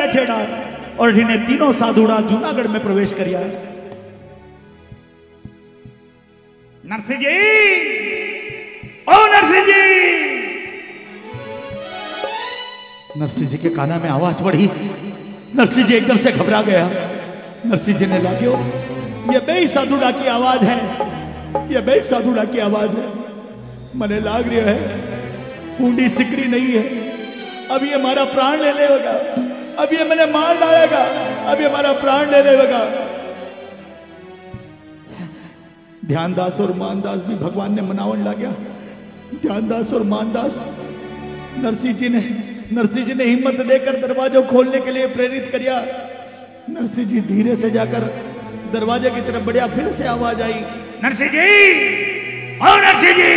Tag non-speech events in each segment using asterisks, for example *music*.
बैठे डाल और इन्हें तीनों साधुड़ा जूनागढ़ में प्रवेश करिया। नरसिंह जी ओ नरसिंह जी नरसिंह जी के काना में आवाज़ पड़ी नरसिंह जी एकदम से घबरा गया। नरसिंह जी ने लाग्यो, ये बेई साधुड़ा की आवाज़ है। ये बे साधुड़ा की आवाज़ है। मने लाग रहा है कुंडी सिकरी नहीं है। अब ये हमारा प्राण ले लेगा। अब ये मैंने मार डालेगा। अब ये हमारा प्राण ले लेगा। ध्यानदास और मानदास भी भगवान ने मनावन गया ध्यानदास और मानदास नरसिंह जी ने नरसिंह जी ने हिम्मत देकर दरवाजों खोलने के लिए प्रेरित किया नरसिंह जी धीरे से जाकर दरवाजे की तरफ़ बढ़िया फिर से आवाज़ आई। नरसिंह जी! ओ नरसिंह जी!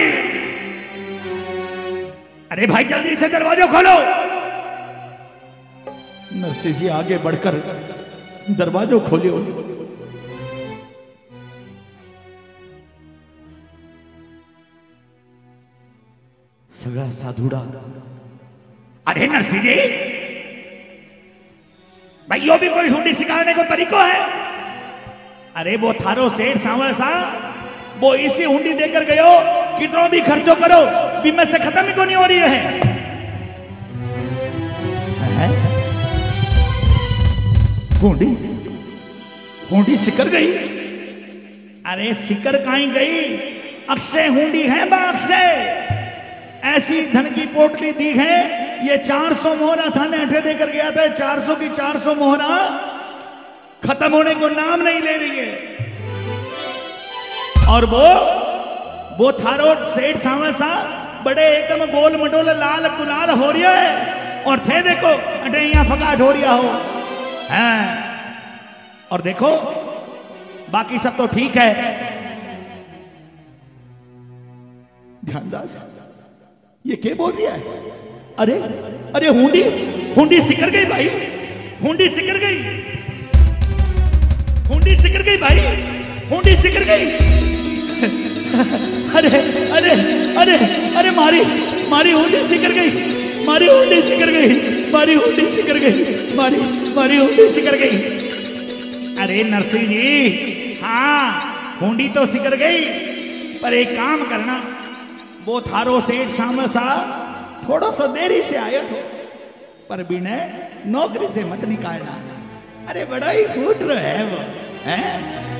अरे भाई, जल्दी से दरवाज़ा खोलो। नरसिंह जी आगे बढ़कर दरवाजो खोलियो सगड़ा साधुड़ा। अरे नरसिंह जी भाई यो भी कोई हुंडी सिखाने को तरीको है? अरे वो थारो शेर सांवल सा वो इसी हुंडी देकर गयो कितनों भी खर्चो करो बीमे से खत्म ही तो नहीं हो रही है, है? हुंडी हुंडी सिकर गई। अरे सिकर कहीं गई? अक्षय हुंडी है बा अक्षय। ऐसी धन की पोटली दी है। ये 400 मोहरा थाने अठे देकर गया था। 400 की 400 मोहरा खत्म होने को नाम नहीं ले रही है। और वो वो थारो सेठ सावा सा, बड़े एकदम गोल मटोल लाल गुलाल हो रहा है। और थे देखो अटे यहाँ फकाट हो रहा हो। हैं। और देखो, बाकी सब तो ठीक है। ध्यानदास, ये क्या बोल रहा है? अरे अरे हुंडी हुंडी सिकर गई भाई। हुंडी सिकर गई। हुंडी सिकर गई भाई। हुंडी सिकर गई। *laughs* अरे अरे अरे अरे, मारी मारी हुंडी सिकर गई। मारी हुंडी सिकर गई। मारी हुंडी सिकर गई मारी मारी हुंडी सिकर गई। अरे नरसिंह जी हाँ हुंडी तो सिकर गई पर एक काम करना वो थारो सेठ शाम सा थोड़ा सा देरी से आया तो पर बिने नौकरी से मत निकालना। अरे बड़ा ही फूट रहा है वो है?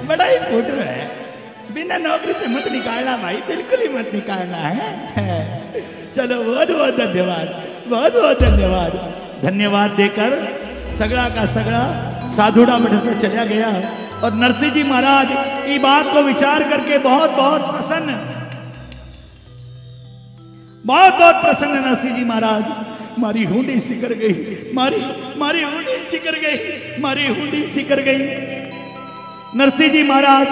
बड़ा ही फूट रहा है। बिना नौकरी से मत निकालना भाई बिल्कुल ही मत निकालना है, है? चलो बहुत बहुत धन्यवाद बहुत बहुत धन्यवाद। धन्यवाद देकर सगड़ा का सगड़ा साधुड़ा मठ से चला गया। और नरसिंह जी महाराज ये बात को विचार करके बहुत बहुत प्रसन्न। बहुत बहुत प्रसन्न नरसिंह जी महाराज। मारी हुंडी सिकर गई, मारी मारी हुंडी सिकर गई, मारी हुंडी सिकर गई। नरसिंह जी महाराज,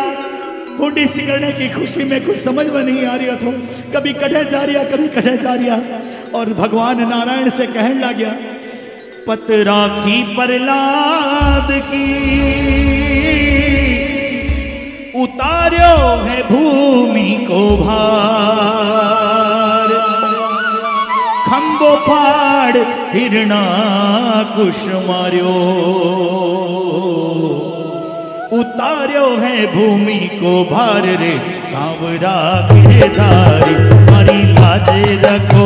हुंडी सिकरने की खुशी में कुछ समझ में नहीं आ रहा था कभी कटे जा रिया कभी कटे जा रिया और भगवान नारायण से कहने लग गया पत राखी प्रहलाद की। उतारो है भूमि को भार। खंबो फाड़ हिरणा कुश मारो उतार्यो है भूमि को भार रे, सावरा सांवरा गिरधारी मरी लाज रखो।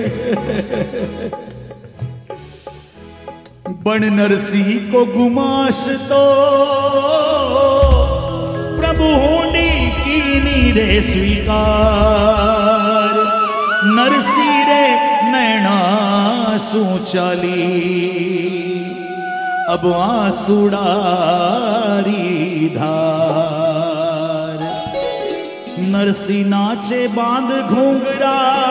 बड़ो रेडी है बण नरसी को गुमाश तो। प्रभु होने की नीरे स्वीकार। नरसी रे नैना सूचाली अब आंसुड़ारी धार। नरसी नाचे बाँध घूंगरा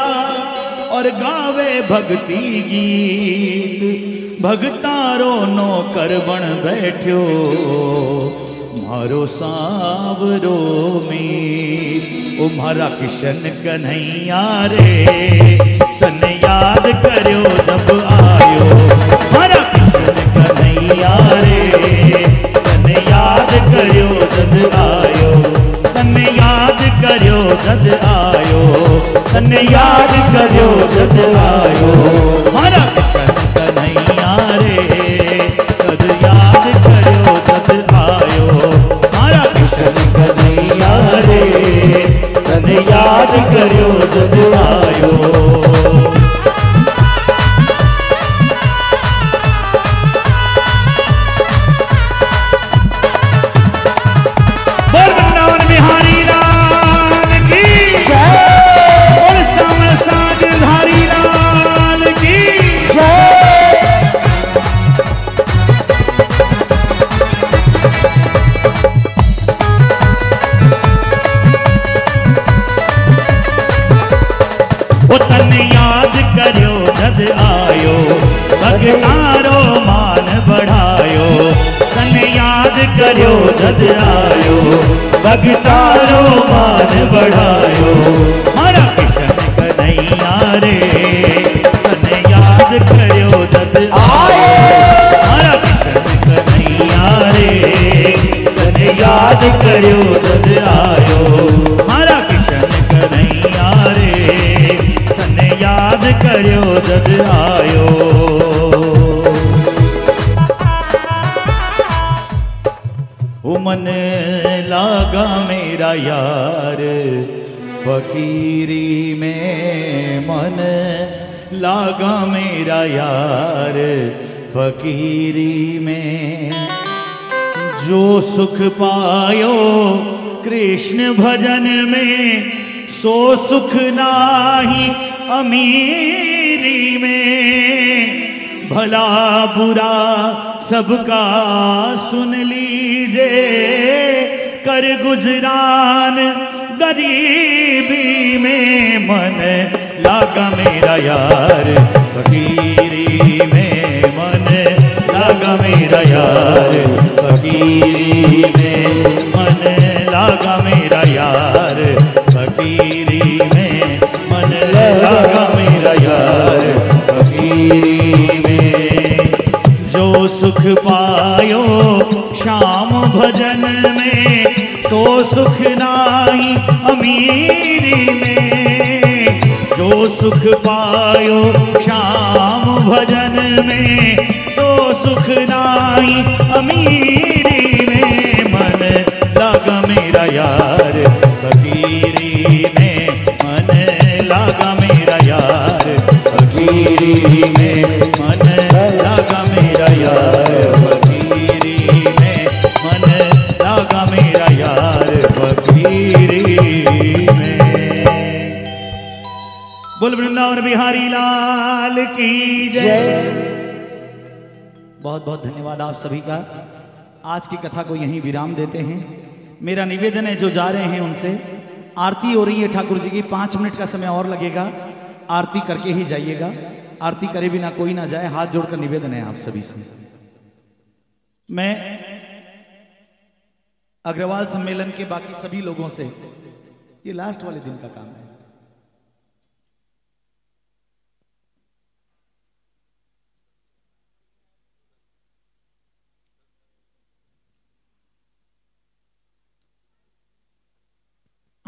और गावे भक्ति गीत। भगतारो नो कर बण बैठो मारो सावरो मीत। ओ मारा किशन कन्हैया रे, तन याद करो जब आयो। मारा किशन कन्हैया रे, तन याद करो जब आयो। तन याद करो जद आयो। तन याद करो जद आयो। हर कृष्ण कन्हैया रे। भगतारो मान बढ़ायो। तन याद करो जद आयो। भगतारो मान बढ़ायो। मारा किशन कन्हैया रे तन याद करो जद आयो। मारा किशन कन्हैया रे तन याद करो जद आयो। मारा किशन कन्हैया रे तने याद करो जद आयो मेरा यार। फकीरी में मन लागा मेरा यार। फकीरी में जो सुख पायो कृष्ण भजन में, सो सुख नाही अमीरी में। भला बुरा सबका सुन लीजे कर गुजरान, गरीबी में मन लागा मेरा यार। फकीरी में मन लागा मेरा यार। फकीरी में मन लागा मेरा यार। फकीरी जो सुख पायो श्याम भजन में, सो सुख नाई अमीरी में। जो सुख पायो श्याम भजन में, सो सुख नाई अमीरी में। मन लागा मेरा यार फकीरी में, मन लागा मेरा यार फकीरी में। वृंदावन बिहारी लाल की जय। बहुत बहुत धन्यवाद आप सभी का। आज की कथा को यहीं विराम देते हैं। मेरा निवेदन है जो जा रहे हैं उनसे, आरती हो रही है ठाकुर जी की, पाँच मिनट का समय और लगेगा। आरती करके ही जाइएगा। आरती करे बिना कोई ना जाए। हाथ जोड़कर निवेदन है आप सभी से। मैं अग्रवाल सम्मेलन के बाकी सभी लोगों से, ये लास्ट वाले दिन का काम है।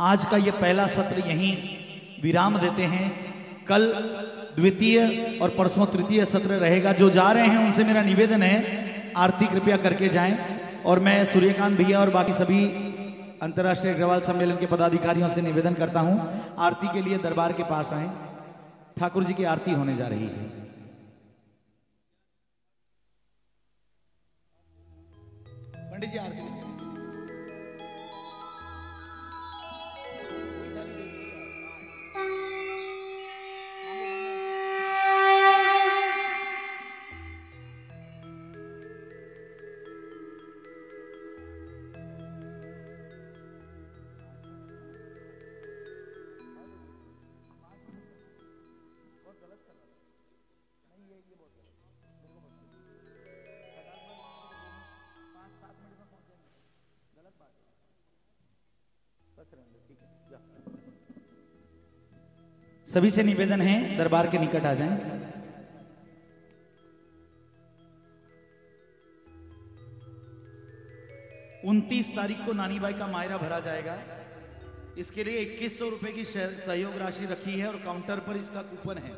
आज का ये पहला सत्र यहीं विराम देते हैं। कल द्वितीय और परसों तृतीय सत्र रहेगा। जो जा रहे हैं, उनसे मेरा निवेदन है, आरती कृपया करके जाएँ। और मैं सूर्यकांत भैया और बाकी सभी अंतर्राष्ट्रीय अग्रवाल सम्मेलन के पदाधिकारियों से निवेदन करता हूँ, आरती के लिए दरबार के पास आए। ठाकुर जी की आरती होने जा रही है। पंडित जी, आरती। सभी से निवेदन है, दरबार के निकट आ जाएँ। उनतीस तारीख को नानी बाई का मायरा भरा जाएगा। इसके लिए इक्कीस सौ रुपए की सहयोग राशि रखी है और काउंटर पर इसका कूपन है।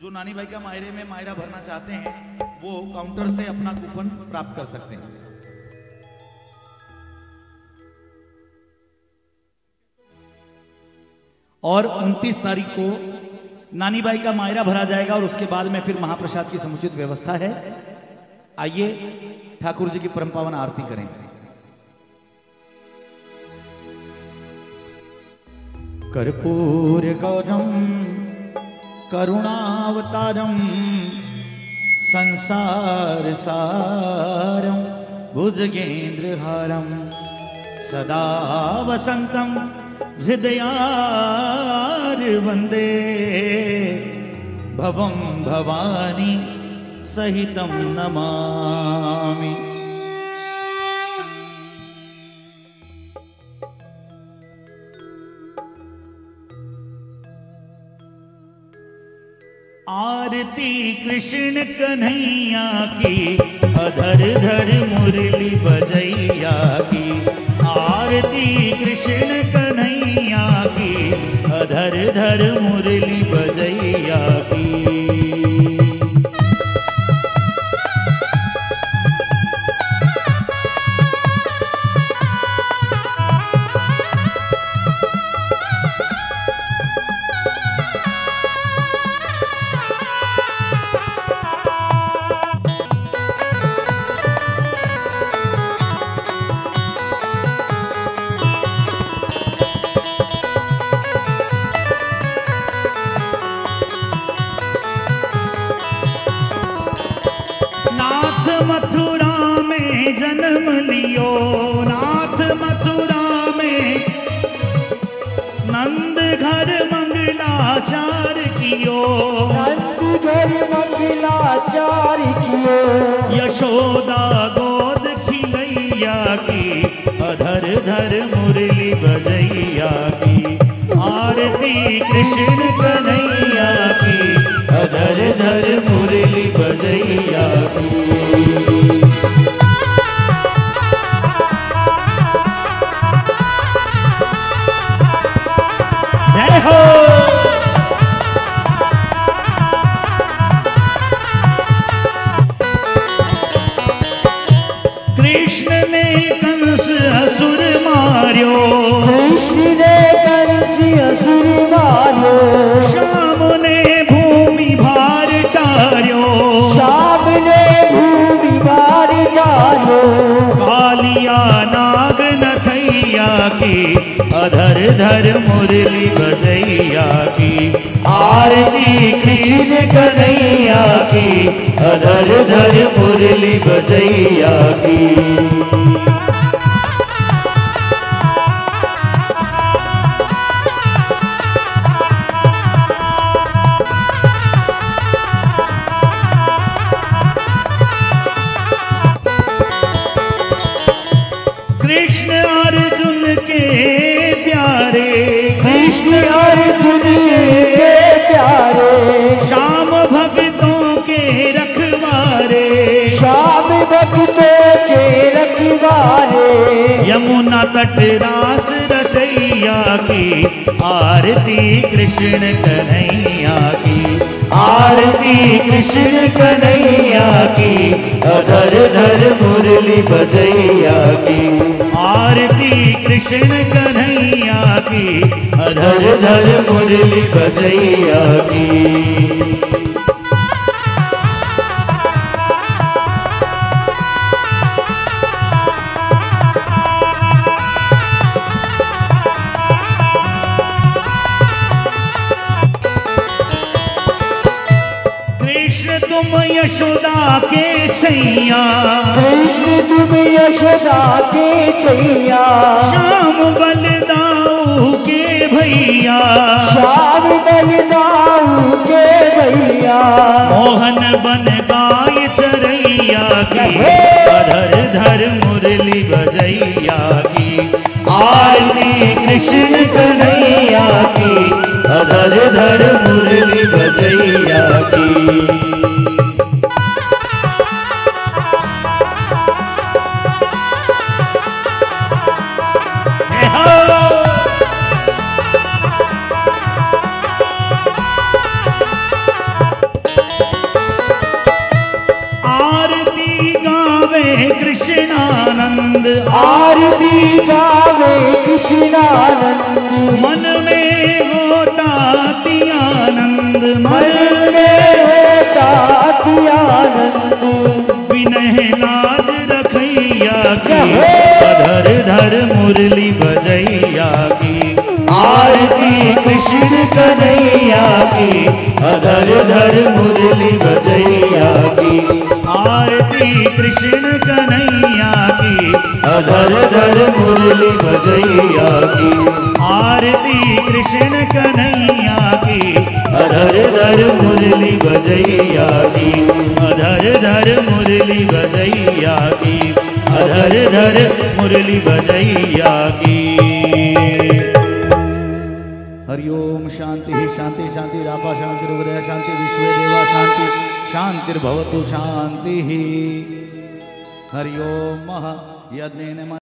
जो नानी बाई का मायरे में मायरा भरना चाहते हैं, वो काउंटर से अपना कूपन प्राप्त कर सकते हैं। और 29 तारीख को नानी बाई का मायरा भरा जाएगा और उसके बाद में फिर महाप्रसाद की समुचित व्यवस्था है। आइए ठाकुर जी की परम पावन आरती करें। कर्पूर गौरम करुणावतारम, संसार सारम भुजगेन्द्रहारम सदा वसंतम। हृदयार वंदे भवं भवानी सहितं नमामि। आरती कृष्ण कन्हैया की, अधर धर मुरली बजैया की। अधर धर मुरली बजैया की। में जन्म लियो नाथ मथुरा में। नंद घर मंगलाचार कियो। नंदी घर मंगलाचार कियो। यशोदा गोद खिलैया की अधर धर मुरली बजैया की। आरती कृष्ण कन्हैया की अधर धर की। अधर धर मुरली बजैया की। आरती कृष्ण कन्हैया की। अधर धर मुरली बजैया की। कृष्ण अर्जुन के प्यारे। कृष्ण अर्जुन के प्यारे। श्याम भक्तों के रखवारे। शाम भक्तों के रखवारे। यमुना तट रास रचैया की आरती कृष्ण कन्हैया की। आरती कृष्ण कन्हैया की धर धर मुरली बजैया की। आरती कृष्ण कन्हैया की धर धर मुरली बजैया की। छैया कृष्ण तुम यशोदा के छैया श्याम बलदाऊ के भैया। श्याम बलदाऊ के भैया। मोहन बन गाय चरैया की। कृष्णानंद। आरती गावे कृष्णानंद। मन में होता आनंद मन में होता आनंद विनय लाज रखैया की। अधर धर मुरली बजैया की। आरती कृष्ण कन्हैया की, अधर धर मुरली बजैया की। आरती कृष्ण कन्हैया की, अधर धर मुरली बजैया की। आरती कृष्ण कन्हैया की, अधर धर मुरली बजैया की। अधर धर मुरली बजैया की, अधर धर मुरली बजैया की। हरिओम ही शांति शांति रापा शांति रुग्रह शांति विश्व देवा शांति, शांतिर्भवतु शांति। ही हरिओम यज्ञ